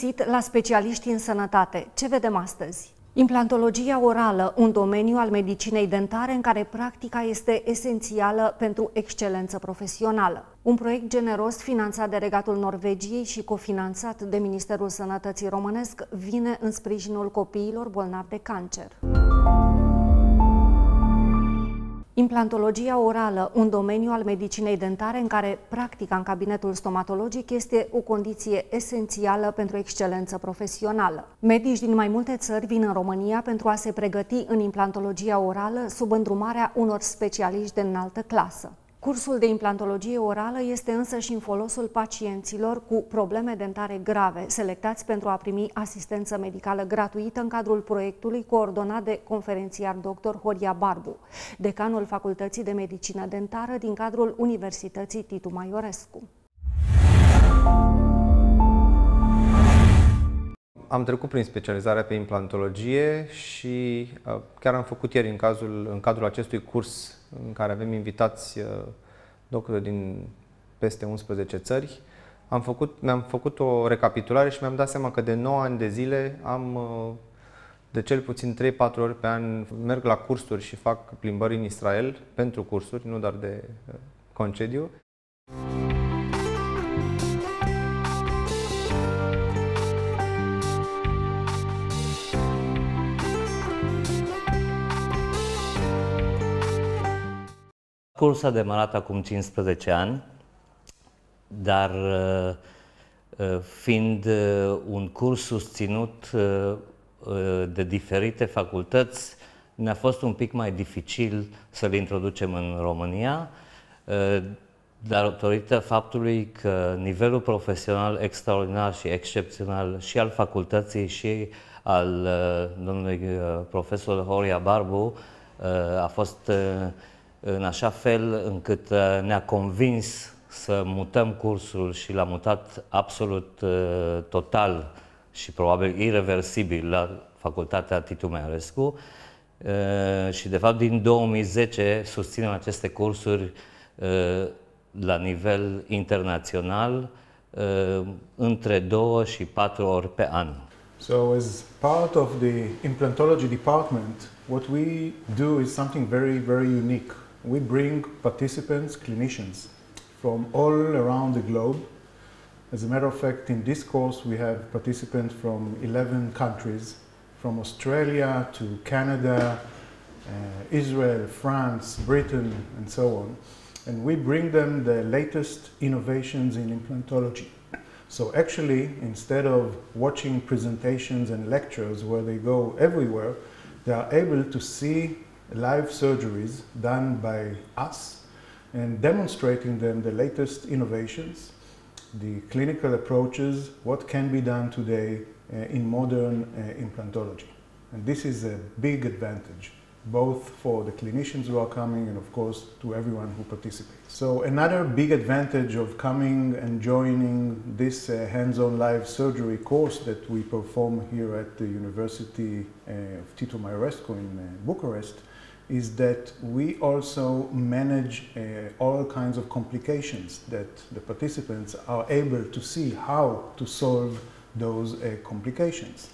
găsit la specialiști în sănătate. Ce vedem astăzi? Implantologia orală, un domeniu al medicinei dentare în care practica este esențială pentru excelență profesională. Un proiect generos finanțat de Regatul Norvegiei și cofinanțat de Ministerul Sănătății Românesc vine în sprijinul copiilor bolnavi de cancer. Implantologia orală, un domeniu al medicinei dentare în care practica în cabinetul stomatologic este o condiție esențială pentru excelență profesională. Medici din mai multe țări vin în România pentru a se pregăti în implantologia orală sub îndrumarea unor specialiști de înaltă clasă. Cursul de implantologie orală este însă și în folosul pacienților cu probleme dentare grave, selectați pentru a primi asistență medicală gratuită în cadrul proiectului coordonat de conferențiar dr. Horia Barbu, decanul Facultății de Medicină Dentară din cadrul Universității Titu Maiorescu. Am trecut prin specializarea pe implantologie și uh, chiar am făcut ieri în, cazul, în cadrul acestui curs în care avem invitați uh, doctori din peste 11 țări. Am făcut, mi-am făcut o recapitulare și mi-am dat seama că de 9 ani de zile am uh, de cel puțin 3-4 ori pe an merg la cursuri și fac plimbări în Israel pentru cursuri, nu doar de concediu. Cursul a demarat acum 15 ani, dar uh, uh, fiind uh, un curs susținut de diferite facultăți, ne-a fost un pic mai dificil să-l introducem în România, datorită faptului că nivelul profesional extraordinar și excepțional și al facultății și al domnului profesor Horia Barbu a fost în așa fel încât uh, ne-a convins să mutăm cursul și l-a mutat absolut uh, total și probabil irreversibil la Facultatea Titu Mearescu. Uh, și de fapt din 2010 susținem aceste cursuri la nivel internațional între două și patru ori pe an. So as part of the implantology department, what we do is something very, very unique. We bring participants, clinicians, from all around the globe. As a matter of fact, in this course, we have participants from 11 countries, from Australia to Canada, uh, Israel, France, Britain, and so on. And we bring them the latest innovations in implantology. So actually, instead of watching presentations and lectures where they go everywhere, they are able to see live surgeries done by us and demonstrating them the latest innovations, the clinical approaches, what can be done today uh, in modern uh, implantology. And this is a big advantage, both for the clinicians who are coming and of course to everyone who participates. So another big advantage of coming and joining this uh, hands-on live surgery course that we perform here at the University uh, of Tito Maiorescu in uh, Bucharest is that we also manage uh, all kinds of complications that the participants are able to see how to solve those uh, complications.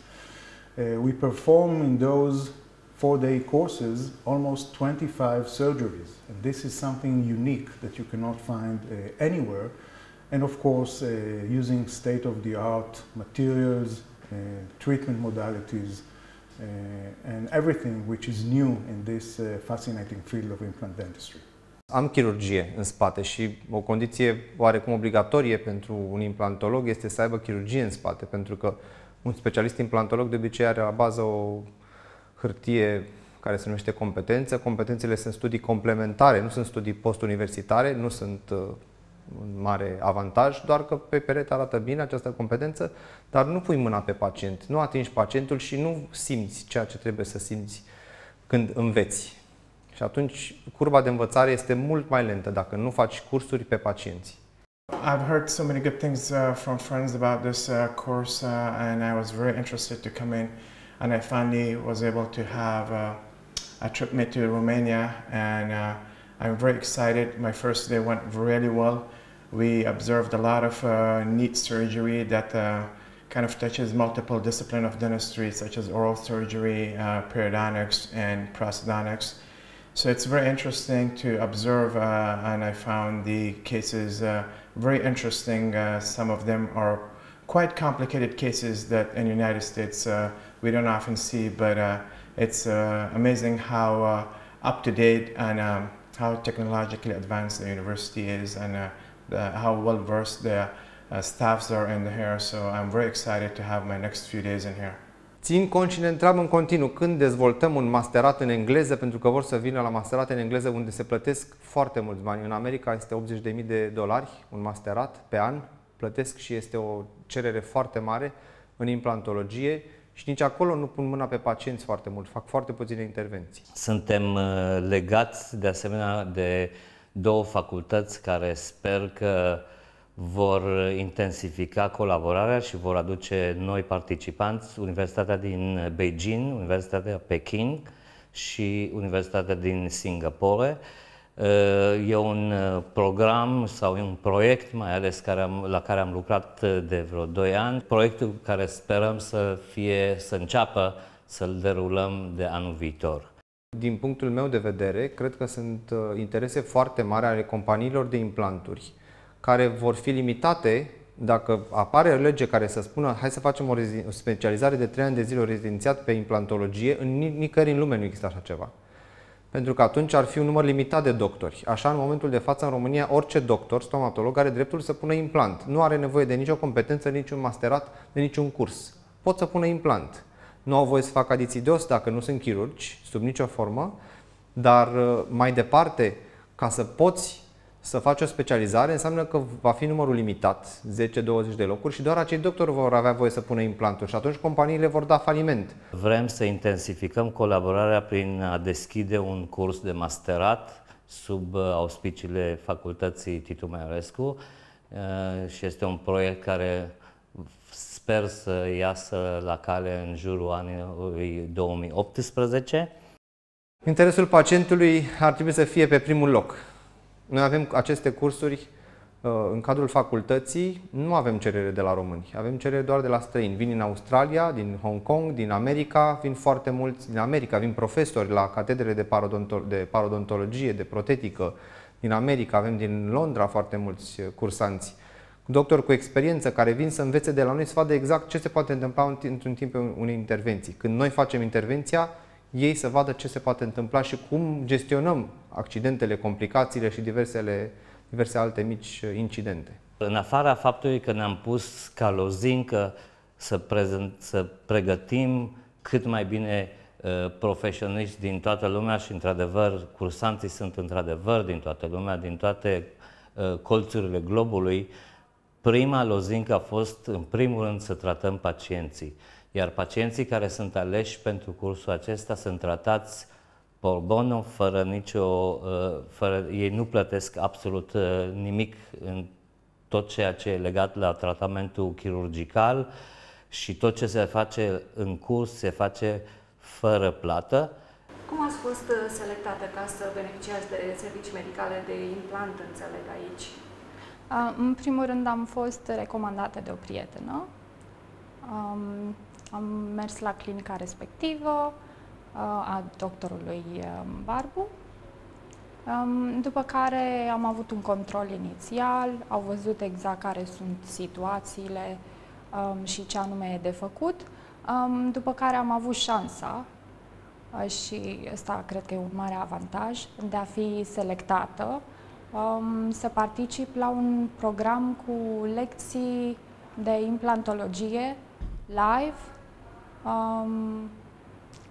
Uh, we perform in those four-day courses almost 25 surgeries and this is something unique that you cannot find uh, anywhere and of course uh, using state-of-the-art materials, uh, treatment modalities, and everything which is new in this uh, fascinating field of implant dentistry. Am chirurgie în spate și o condiție oarecum obligatorie pentru un implantolog este să aibă chirurgie în spate, pentru că un specialist implantolog de obicei are la bază o hârtie care se numește competență. Competențele sunt studii complementare, nu sunt studii postuniversitare, nu sunt uh, un mare avantaj, doar că pe perete arată bine această competență, dar nu pui mâna pe pacient, nu atingi pacientul și nu simți ceea ce trebuie să simți când înveți. Și atunci curba de învățare este mult mai lentă dacă nu faci cursuri pe pacienți. I've heard so many good things uh, from friends about this uh, course uh, and I was very interested to come in and I finally was able to have uh, a trip made to Romania and uh, I'm very excited. My first day went really well. We observed a lot of uh, neat surgery that uh, kind of touches multiple disciplines of dentistry, such as oral surgery, uh, periodontics, and prosthodontics. So it's very interesting to observe, uh, and I found the cases uh, very interesting. Uh, some of them are quite complicated cases that in the United States we don't often see, but it's amazing how up to date and um, how technologically advanced the university is and how well versed the uh, staffs are in here. So I'm very excited to have my next few days in here. Țin cont și ne întreabă în continuu când dezvoltăm un masterat în engleză, pentru că vor să vină la masterat în engleză unde se plătesc foarte mulți bani. În America este 80.000 de dolari un masterat pe an, plătesc și este o cerere foarte mare în implantologie și nici acolo nu pun mâna pe pacienți foarte mult, fac foarte puține intervenții. Suntem uh, legați de asemenea de două facultăți care sper că vor intensifica colaborarea și vor aduce noi participanți, Universitatea din Beijing, Universitatea Pekin și Universitatea din Singapore. E un program sau un proiect, mai ales care am, la care am lucrat de vreo 2 ani, proiectul care sperăm să fie, să înceapă să-l derulăm de anul viitor. Din punctul meu de vedere, cred că sunt uh, interese foarte mari ale companiilor de implanturi care vor fi limitate dacă apare o lege care să spună hai să facem o, o specializare de 3 ani de zile, o rezidențiat pe implantologie, în nicăieri în lume nu există așa ceva. Pentru că atunci ar fi un număr limitat de doctori. Așa, în momentul de față, în România, orice doctor, stomatolog, are dreptul să pună implant. Nu are nevoie de nicio competență, niciun masterat, de niciun curs. Pot să pună implant. Nu au voie să facă adiții de os dacă nu sunt chirurgi, sub nicio formă, dar mai departe, ca să poți să faci o specializare înseamnă că va fi numărul limitat, 10-20 de locuri și doar acei doctori vor avea voie să pună implanturi și atunci companiile vor da faliment. Vrem să intensificăm colaborarea prin a deschide un curs de masterat sub auspiciile Facultății Titu Maiorescu uh, și este un proiect care sper să iasă la cale în jurul anului 2018. Interesul pacientului ar trebui să fie pe primul loc. Noi avem aceste cursuri uh, în cadrul facultății, nu avem cerere de la români, avem cerere doar de la străini. Vin din Australia, din Hong Kong, din America, vin foarte mulți din America, vin profesori la catedrele de, parodonto- de parodontologie, de protetică. Din America avem din Londra foarte mulți uh, cursanți. Doctori cu experiență care vin să învețe de la noi să vadă exact ce se poate întâmpla într-un timp unei intervenții. Când noi facem intervenția, ei să vadă ce se poate întâmpla și cum gestionăm accidentele, complicațiile și diversele, diverse alte mici incidente. În afara faptului că ne-am pus ca lozincă să, prezent, să pregătim cât mai bine uh, profesioniști din toată lumea și, într-adevăr, cursanții sunt, într-adevăr, din toată lumea, din toate uh, colțurile globului, prima lozincă a fost, în primul rând, să tratăm pacienții. Iar pacienții care sunt aleși pentru cursul acesta sunt tratați por bono, fără nicio, uh, fără, ei nu plătesc absolut uh, nimic în tot ceea ce e legat la tratamentul chirurgical și tot ce se face în curs se face fără plată. Cum ați fost uh, selectată ca să beneficiați de servicii medicale de implant, înțeleg aici? În primul rând am fost recomandată de o prietenă. Um, am mers la clinica respectivă uh, a doctorului um, Barbu, um, după care am avut un control inițial, au văzut exact care sunt situațiile um, și ce anume e de făcut, după care am avut șansa uh, și ăsta cred că e un mare avantaj de a fi selectată să particip la un program cu lecții de implantologie live um,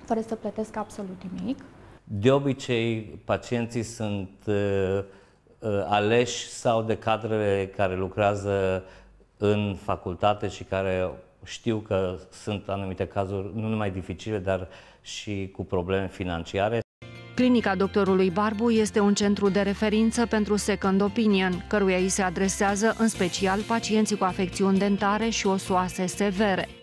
fără să plătesc absolut nimic. De obicei, pacienții sunt uh, uh, aleși sau de cadrele care lucrează în facultate și care știu că sunt anumite cazuri nu numai dificile, dar și cu probleme financiare. Clinica doctorului Barbu este un centru de referință pentru second opinion, căruia îi se adresează în special pacienții cu afecțiuni dentare și osoase severe.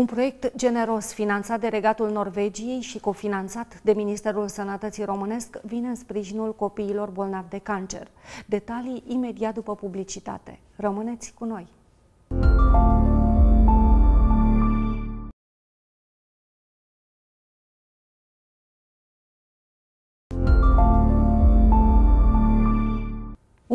Un proiect generos finanțat de Regatul Norvegiei și cofinanțat de Ministerul Sănătății Românesc vine în sprijinul copiilor bolnavi de cancer. Detalii imediat după publicitate. Rămâneți cu noi!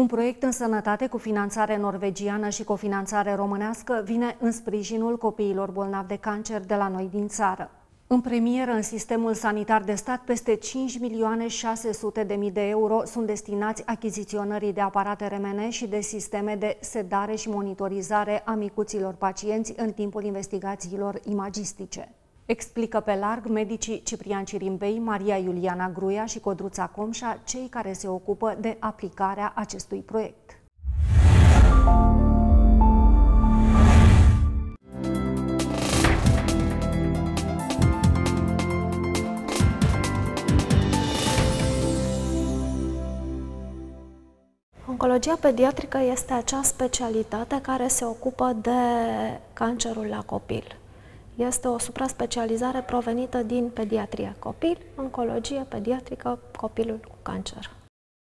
Un proiect în sănătate cu finanțare norvegiană și cofinanțare românească vine în sprijinul copiilor bolnavi de cancer de la noi din țară. În premieră, în sistemul sanitar de stat, peste 5 milioane 600 de mii de euro sunt destinați achiziționării de aparate RMN și de sisteme de sedare și monitorizare a micuților pacienți în timpul investigațiilor imagistice. Explică pe larg medicii Ciprian Cirimbei, Maria Iuliana Gruia și Codruța Comșa, cei care se ocupă de aplicarea acestui proiect. Oncologia pediatrică este acea specialitate care se ocupă de cancerul la copil. Este o supraspecializare provenită din pediatrie copil, oncologie pediatrică, copilul cu cancer.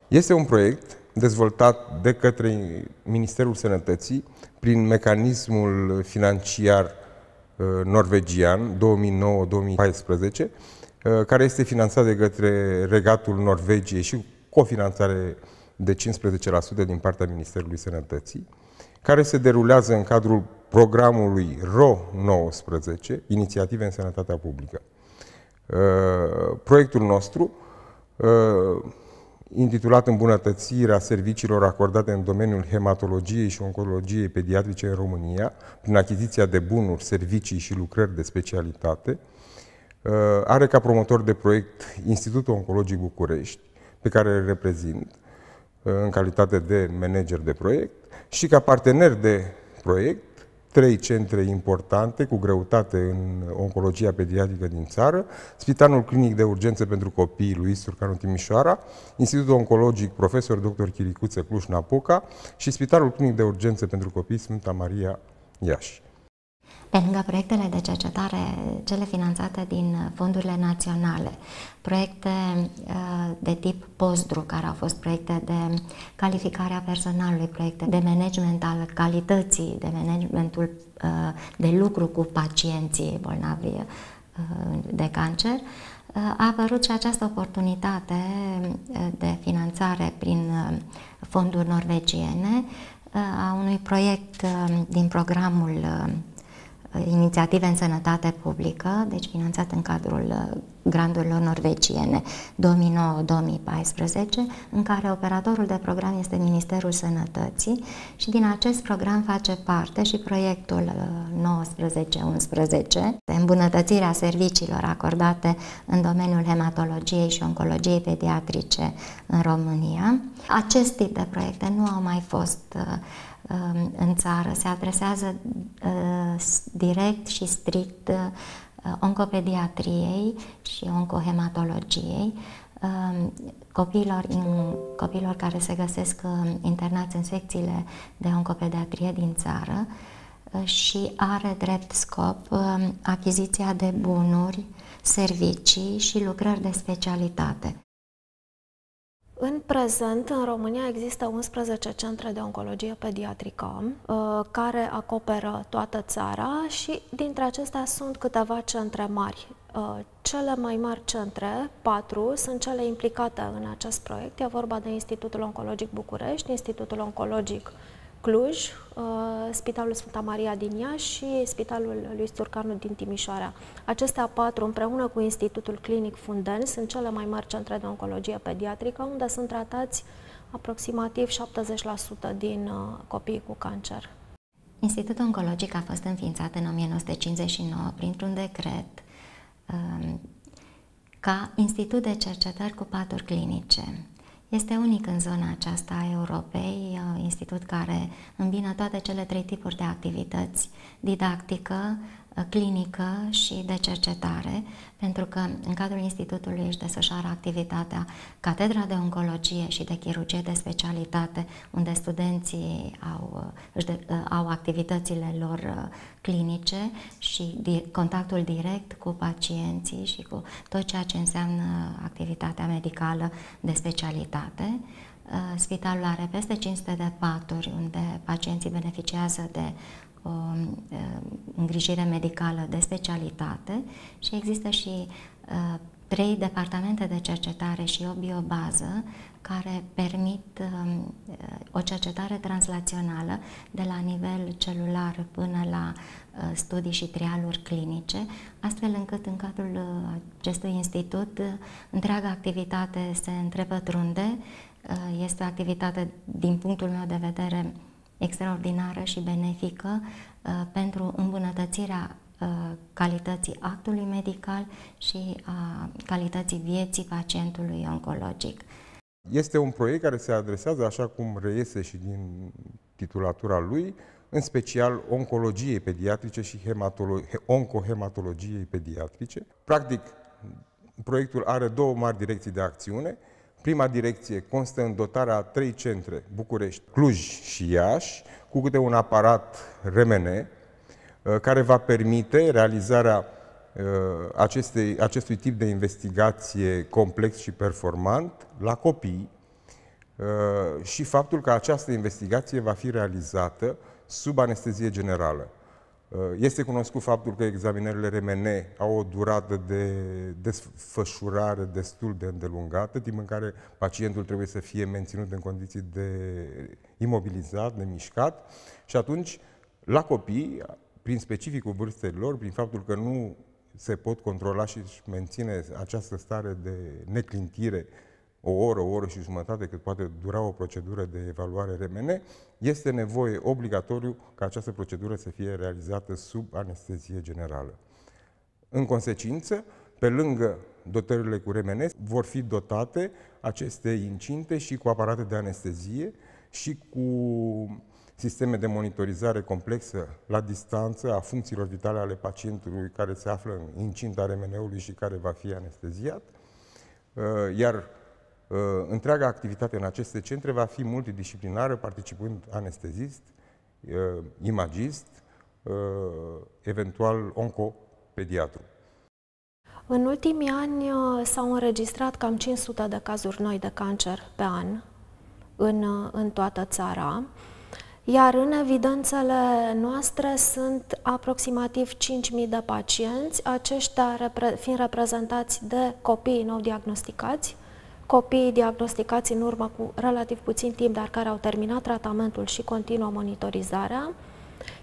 Este un proiect dezvoltat de către Ministerul Sănătății prin mecanismul financiar uh, norvegian 2009-2014, uh, care este finanțat de către Regatul Norvegiei și cofinanțare de 15% din partea Ministerului Sănătății, care se derulează în cadrul programului RO19, Inițiative în Sănătatea Publică. Uh, proiectul nostru, uh, intitulat Îmbunătățirea serviciilor acordate în domeniul hematologiei și oncologiei pediatrice în România, prin achiziția de bunuri, servicii și lucrări de specialitate, uh, are ca promotor de proiect Institutul Oncologic București, pe care îl reprezint în calitate de manager de proiect și ca partener de proiect trei centre importante cu greutate în oncologia pediatrică din țară, Spitalul Clinic de Urgență pentru Copii Luis Turcanu Timișoara, Institutul Oncologic Profesor Dr. Chiricuță Cluj-Napoca și Spitalul Clinic de Urgență pentru Copii Sfânta Maria Iași. Pe lângă proiectele de cercetare, cele finanțate din fondurile naționale, proiecte uh, de tip postdru, care au fost proiecte de calificare a personalului, proiecte de management al calității, de managementul uh, de lucru cu pacienții bolnavi uh, de cancer, a apărut și această oportunitate de finanțare prin fonduri norvegiene a unui proiect din programul inițiative în sănătate publică, deci finanțat în cadrul uh, grandurilor norvegiene 2009-2014, în care operatorul de program este Ministerul Sănătății și din acest program face parte și proiectul 19-11 de îmbunătățirea serviciilor acordate în domeniul hematologiei și oncologiei pediatrice în România. Acest tip de proiecte nu au mai fost uh, Um, în țară. Se adresează uh, direct și strict uh, oncopediatriei și oncohematologiei, um, copiilor, in, copiilor care se găsesc um, internați în secțiile de oncopediatrie din țară uh, și are drept scop achiziția de bunuri, servicii și lucrări de specialitate. În prezent, în România există 11 centre de oncologie pediatrică uh, care acoperă toată țara și dintre acestea sunt câteva centre mari. Uh, cele mai mari centre, patru, sunt cele implicate în acest proiect. E vorba de Institutul Oncologic București, Institutul Oncologic Cluj, uh, Spitalul Sfânta Maria din Iași și Spitalul lui Sturcanu din Timișoara. Acestea patru, împreună cu Institutul Clinic Funden, sunt cele mai mari centre de oncologie pediatrică, unde sunt tratați aproximativ 70% din uh, copiii cu cancer. Institutul Oncologic a fost înființat în 1959 printr-un decret um, ca institut de cercetări cu paturi clinice. Este unic în zona aceasta a Europei, uh, institut care îmbină toate cele trei tipuri de activități, didactică, clinică și de cercetare, pentru că în cadrul institutului își desfășoară activitatea Catedra de Oncologie și de Chirurgie de Specialitate, unde studenții au, își de, au activitățile lor clinice și di, contactul direct cu pacienții și cu tot ceea ce înseamnă activitatea medicală de specialitate. Spitalul are peste 500 de paturi unde pacienții beneficiază de o îngrijire medicală de specialitate și există și trei departamente de cercetare și o biobază care permit o cercetare translațională de la nivel celular până la studii și trialuri clinice, astfel încât în cadrul acestui institut întreaga activitate se întrepătrunde. Este o activitate, din punctul meu de vedere, extraordinară și benefică uh, pentru îmbunătățirea uh, calității actului medical și a calității vieții pacientului oncologic. Este un proiect care se adresează, așa cum reiese și din titulatura lui, în special oncologiei pediatrice și oncohematologiei pediatrice. Practic, proiectul are două mari direcții de acțiune. Prima direcție constă în dotarea a trei centre, București, Cluj și Iași, cu câte un aparat RMN, uh, care va permite realizarea uh, acestei, acestui tip de investigație complex și performant la copii uh, și faptul că această investigație va fi realizată sub anestezie generală. Uh, este cunoscut faptul că examinările RMN au o durată de desfășurare destul de îndelungată, timp în care pacientul trebuie să fie menținut în condiții de imobilizat, de mișcat. Și atunci, la copii, prin specificul vârstei lor, prin faptul că nu se pot controla și menține această stare de neclintire o oră, o oră și jumătate cât poate dura o procedură de evaluare RMN, este nevoie obligatoriu ca această procedură să fie realizată sub anestezie generală. În consecință, pe lângă dotările cu RMN, vor fi dotate aceste incinte și cu aparate de anestezie și cu sisteme de monitorizare complexă la distanță a funcțiilor vitale ale pacientului care se află în incinta RMN-ului și care va fi anesteziat, iar Uh, întreaga activitate în aceste centre va fi multidisciplinară, participând anestezist, uh, imagist, uh, eventual oncopediatru. În ultimii ani s-au înregistrat cam 500 de cazuri noi de cancer pe an în, în toată țara, iar în evidențele noastre sunt aproximativ 5.000 de pacienți, aceștia repre- fiind reprezentați de copii nou diagnosticați, copiii diagnosticați în urmă cu relativ puțin timp, dar care au terminat tratamentul și continuă monitorizarea,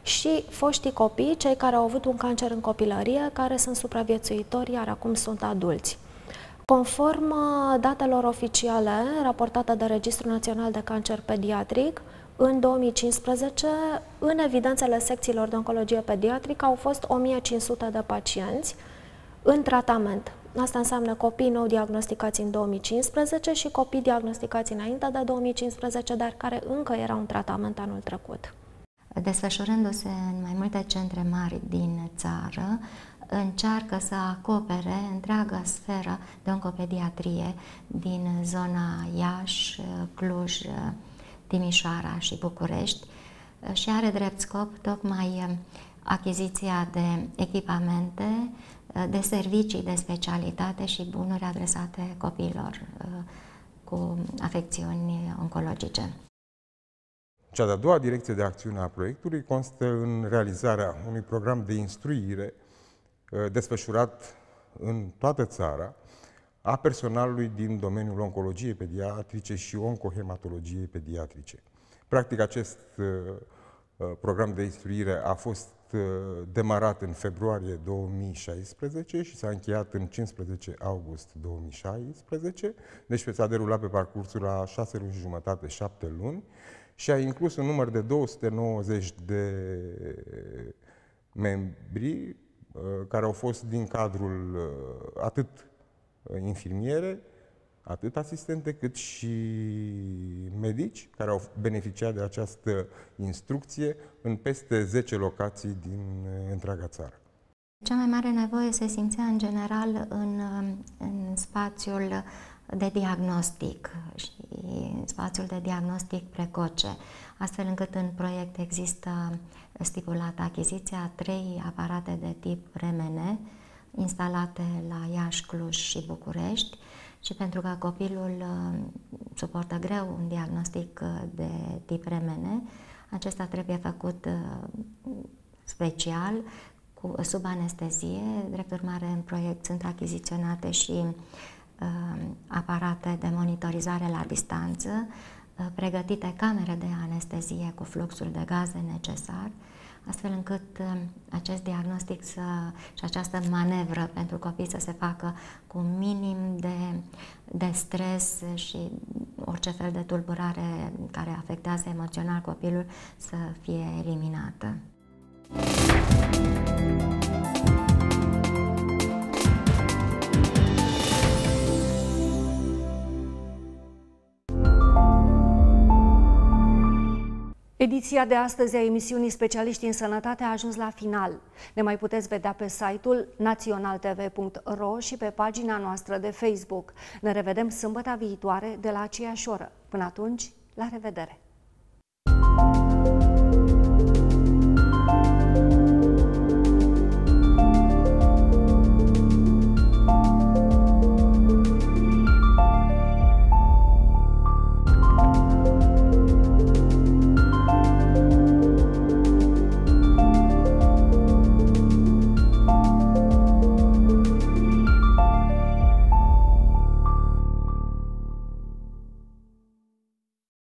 și foștii copii, cei care au avut un cancer în copilărie, care sunt supraviețuitori, iar acum sunt adulți. Conform uh, datelor oficiale raportate de Registrul Național de Cancer Pediatric, în 2015, în evidențele secțiilor de oncologie pediatrică au fost 1500 de pacienți în tratament. Asta înseamnă copii nou diagnosticați în 2015 și copii diagnosticați înainte de 2015, dar care încă erau în tratament anul trecut. Desfășurându-se în mai multe centre mari din țară, încearcă să acopere întreaga sferă de oncopediatrie din zona Iași, Cluj, Timișoara și București și are drept scop tocmai achiziția de echipamente, de servicii de specialitate și bunuri adresate copiilor uh, cu afecțiuni oncologice. Cea de-a doua direcție de acțiune a proiectului constă în realizarea unui program de instruire uh, desfășurat în toată țara a personalului din domeniul oncologiei pediatrice și oncohematologiei pediatrice. Practic, acest uh, program de instruire a fost Uh, demarat în februarie 2016 și s-a încheiat în 15 august 2016, deci s-a derulat pe parcursul la 6 luni și jumătate, 7 luni și a inclus un număr de 290 de membri uh, care au fost din cadrul uh, atât infirmiere, atât asistente cât și medici care au beneficiat de această instrucție în peste 10 locații din întreaga țară. Cea mai mare nevoie se simțea în general în, în spațiul de diagnostic și spațiul de diagnostic precoce, astfel încât în proiect există stipulată achiziția a trei aparate de tip RMN instalate la Iași, Cluj și București și pentru că copilul uh, suportă greu un diagnostic uh, de tip RMN, acesta trebuie făcut uh, special cu, sub anestezie. Drept urmare, în proiect sunt achiziționate și uh, aparate de monitorizare la distanță, uh, pregătite camere de anestezie cu fluxul de gaze necesar, astfel încât uh, acest diagnostic să, și această manevră pentru copii să se facă cu minim de, de stres și orice fel de tulburare care afectează emoțional copilul să fie eliminată. Ediția de astăzi a emisiunii Specialiști în Sănătate a ajuns la final. Ne mai puteți vedea pe site-ul naționaltv.ro și pe pagina noastră de Facebook. Ne revedem sâmbătă viitoare de la aceeași oră. Până atunci, la revedere!